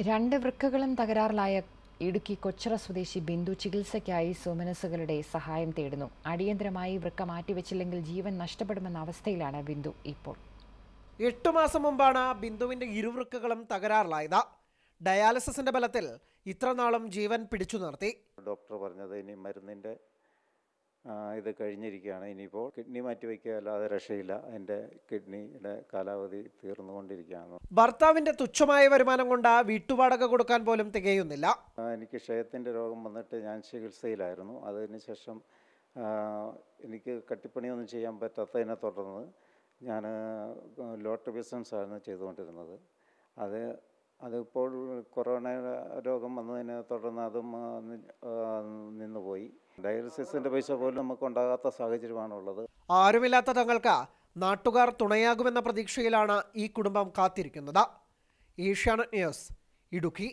രണ്ട് വൃക്കകളും തകരാറിലായ ഇടുക്കി കൊച്ചറ സ്വദേശി ബിന്ദു ചികിത്സയ്ക്കായി സുമനസുകളുടെ സഹായം തേടുന്നു. അടിയന്തരമായി വൃക്ക മാറ്റിവെച്ചില്ലെങ്കിൽ ജീവൻ നഷ്ടപ്പെടുമെന്ന അവസ്ഥയിലാണ് ബിന്ദു ഇപ്പോൾ. എട്ടു മാസം മുമ്പാണ് ബിന്ദുവിന്റെ ഇരുവൃക്കകളും തകരാറിലായത്. ഡയാലിസിസിന്റെ ബലത്തിൽ ഇത്രനാളും ജീവൻ പിടിച്ചു നിർത്തി ഡോക്ടർ പറഞ്ഞത് ഇനി മരുന്നിന്റെ ആ, ഇത് കഴിഞ്ഞിരിക്കുകയാണ്. ഇനിയിപ്പോൾ കിഡ്നി മാറ്റിവെക്കുക അല്ലാതെ രക്ഷയില്ല. എന്റെ കിഡ്നിയുടെ കാലാവധി തീർന്നുകൊണ്ടിരിക്കുകയാണ്. ഭർത്താവിന്റെ തുച്ഛമായ വരുമാനം കൊണ്ട് വീട്ടുവാടക കൊടുക്കാൻ പോലും തികയുന്നില്ല. എനിക്ക് ക്ഷയത്തിന്റെ രോഗം വന്നിട്ട് ഞാൻ ചികിത്സയിലായിരുന്നു. അതിന് ശേഷം ആ, എനിക്ക് കട്ടിപ്പണിയൊന്നും ചെയ്യാൻ പറ്റാത്തതിനെ തുടർന്ന് ഞാൻ ലോട്ടറി ബിസിനസ്സായിരുന്നു ചെയ്തുകൊണ്ടിരുന്നത്. അത് അതിപ്പോൾ കൊറോണ രോഗം വന്നതിനെ തുടർന്ന് അതും നിന്നുപോയി. ഡയാലിസിസിന്റെ പൈസ പോലും നമുക്ക് ഉണ്ടാകാത്ത സാഹചര്യമാണുള്ളത് ആരുമില്ലാത്ത തങ്ങൾക്ക് നാട്ടുകാർ തുണയാകുമെന്ന പ്രതീക്ഷയിലാണ് ഈ കുടുംബം കാത്തിരിക്കുന്നത്. ഏഷ്യാനെറ്റ് ന്യൂസ് ഇടുക്കി.